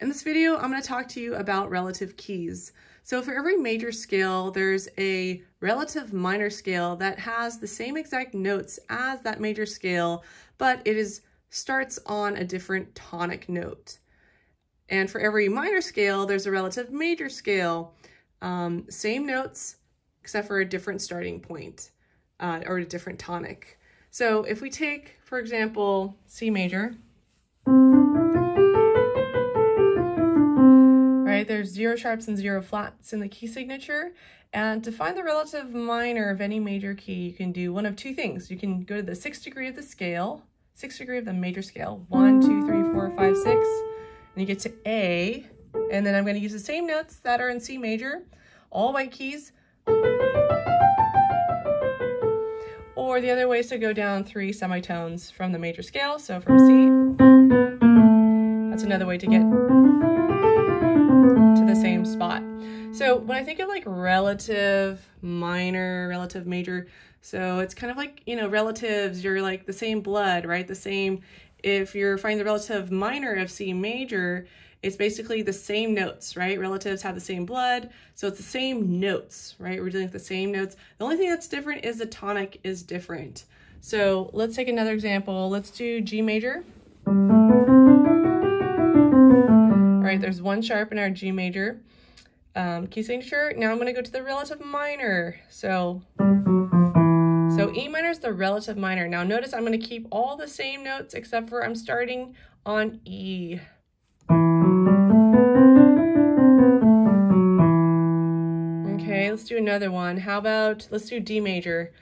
In this video, I'm going to talk to you about relative keys. So for every major scale, there's a relative minor scale that has the same exact notes as that major scale, but it is starts on a different tonic note. And for every minor scale, there's a relative major scale. Um, same notes, except for a different starting point uh, or a different tonic. So if we take, for example, C major, right? There's zero sharps and zero flats in the key signature. And to find the relative minor of any major key, you can do one of two things. You can go to the sixth degree of the scale, sixth degree of the major scale, one, two, three, four, five, six, and you get to A. And then I'm going to use the same notes that are in C major, all white keys. Or the other way is to go down three semitones from the major scale. So from C, that's another way to get So when I think of like relative minor, relative major, so it's kind of like, you know, relatives, you're like the same blood, right? The same, if you're finding the relative minor of C major, it's basically the same notes, right? Relatives have the same blood, so it's the same notes, right? We're dealing with the same notes. The only thing that's different is the tonic is different. So let's take another example. Let's do G major All right, There's one sharp in our G major um, key signature. Now I'm going to go to the relative minor. So, so E minor is the relative minor. Now notice I'm going to keep all the same notes except for I'm starting on E. Okay, let's do another one. How about, let's do D major.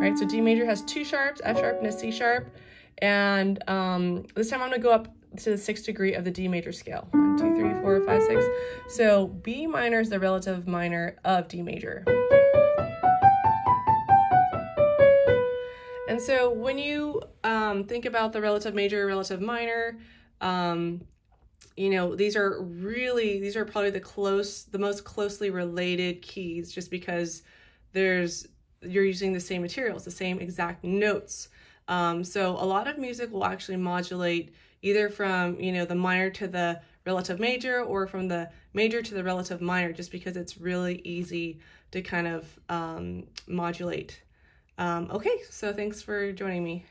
Right, so D major has two sharps, F sharp and a C sharp. And um, this time I'm gonna go up to the sixth degree of the D major scale. One, two, three, four, five, six. So B minor is the relative minor of D major. And so when you um, think about the relative major, relative minor, um, you know, these are really, these are probably the close, the most closely related keys just because there's, you're using the same materials, the same exact notes. Um, so a lot of music will actually modulate either from, you know, the minor to the relative major or from the major to the relative minor, just because it's really easy to kind of um, modulate. Um, okay, so thanks for joining me.